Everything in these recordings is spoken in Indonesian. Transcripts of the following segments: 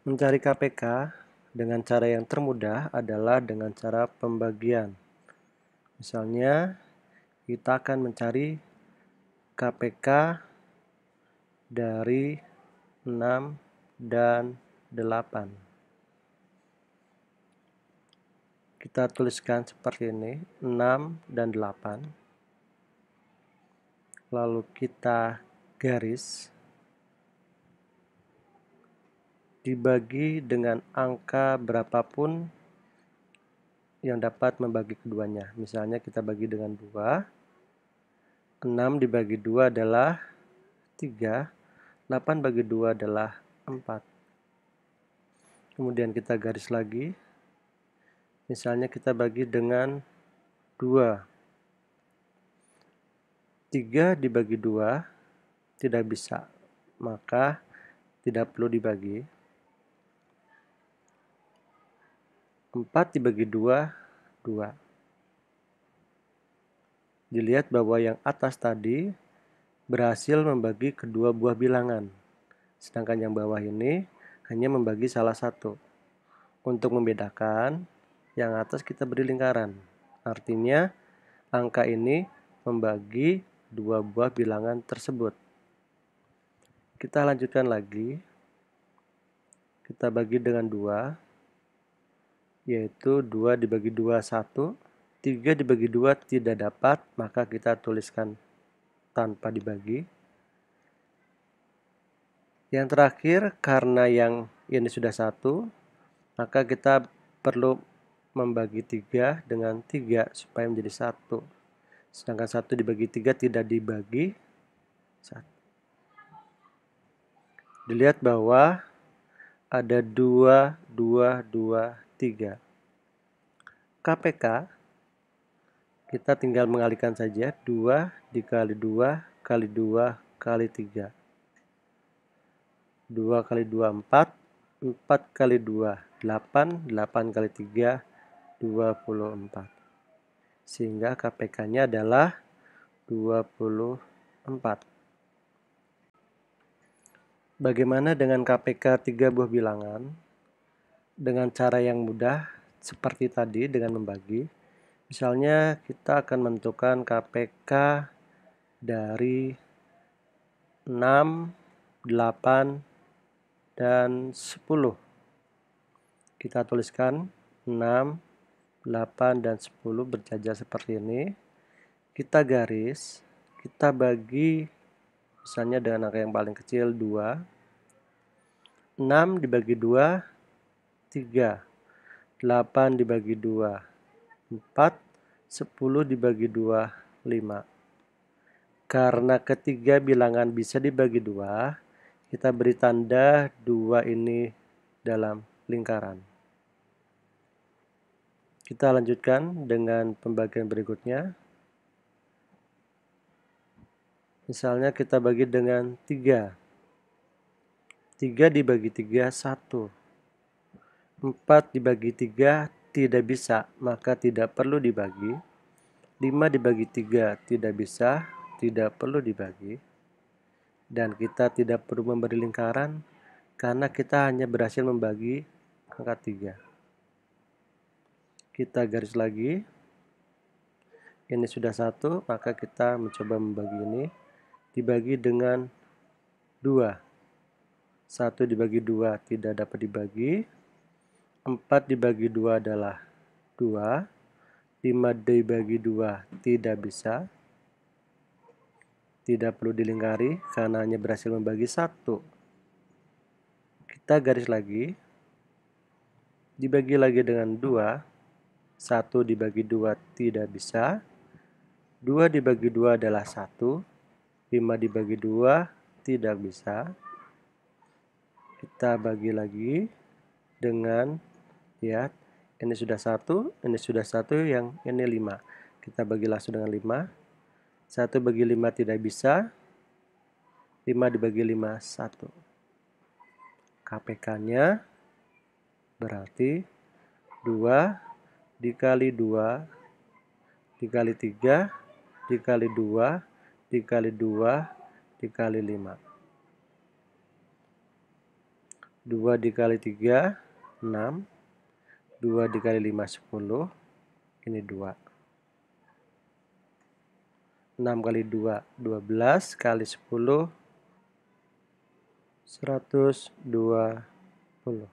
Mencari KPK dengan cara yang termudah adalah dengan cara pembagian. Misalnya, kita akan mencari KPK dari 6 dan 8. Kita tuliskan seperti ini, 6 dan 8. Lalu kita garis dibagi dengan angka berapapun yang dapat membagi keduanya. Misalnya kita bagi dengan 2, 6 dibagi 2 adalah 3, 8 bagi 2 adalah 4. Kemudian kita garis lagi, misalnya kita bagi dengan 2. 3 dibagi 2 tidak bisa, maka tidak perlu dibagi. 4 dibagi 2, 2. Dilihat bahwa yang atas tadi berhasil membagi kedua buah bilangan. Sedangkan yang bawah ini hanya membagi salah satu. Untuk membedakan, yang atas kita beri lingkaran. Artinya, angka ini membagi dua buah bilangan tersebut. Kita lanjutkan lagi. Kita bagi dengan 2 yaitu 2 dibagi 2 1 3 dibagi 2 tidak dapat maka kita tuliskan tanpa dibagi. Yang terakhir karena yang ini sudah satu maka kita perlu membagi 3 dengan 3 supaya menjadi satu. Sedangkan satu dibagi 3 tidak dibagi dilihat bahwa ada 2, 2, 2, 3. KPK, kita tinggal mengalihkan saja 2 dikali 2 kali 2 kali 3. 2 kali 2, 4. 4 kali 2, 8. 8 kali 3, 24. Sehingga KPK-nya adalah 24. Bagaimana dengan KPK 3 buah bilangan? dengan cara yang mudah seperti tadi dengan membagi. Misalnya kita akan menentukan KPK dari 6, 8, dan 10. Kita tuliskan 6, 8, dan 10 berjajar seperti ini. Kita garis, kita bagi misalnya dengan angka yang paling kecil 2. 6 dibagi 2 3. 8 dibagi 2, 4. 10 dibagi 2, 5. Karena ketiga bilangan bisa dibagi 2, kita beri tanda 2 ini dalam lingkaran. Kita lanjutkan dengan pembagian berikutnya. Misalnya kita bagi dengan 3. 3 dibagi 3, 1. 4 dibagi 3 tidak bisa, maka tidak perlu dibagi. 5 dibagi 3 tidak bisa, tidak perlu dibagi. Dan kita tidak perlu memberi lingkaran karena kita hanya berhasil membagi angka 3. Kita garis lagi. Ini sudah satu, maka kita mencoba membagi ini. Dibagi dengan 2. 1 dibagi 2 tidak dapat dibagi 4 dibagi 2 adalah 2. 5 dibagi 2 tidak bisa. Tidak perlu dilingkari karena hanya berhasil membagi 1. Kita garis lagi. Dibagi lagi dengan 2. 1 dibagi 2 tidak bisa. 2 dibagi 2 adalah 1. 5 dibagi 2 tidak bisa. Kita bagi lagi dengan ya ini sudah satu ini sudah satu yang ini lima. Kita bagi langsung dengan lima. Satu bagi lima tidak bisa. Lima dibagi lima satu. KPK nya berarti dua dikali dua dikali tiga dikali dua dikali dua dikali lima 2 dikali 3, 6. 2 dikali 5, 10. Ini 2. 6 kali 2, 12. Kali 10, 120.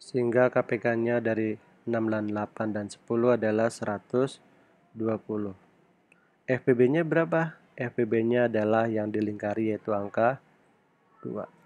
Sehingga KPK-nya dari 6 dan 8 dan 10 adalah 120. FPB-nya berapa? FPB-nya adalah yang dilingkari yaitu angka 2.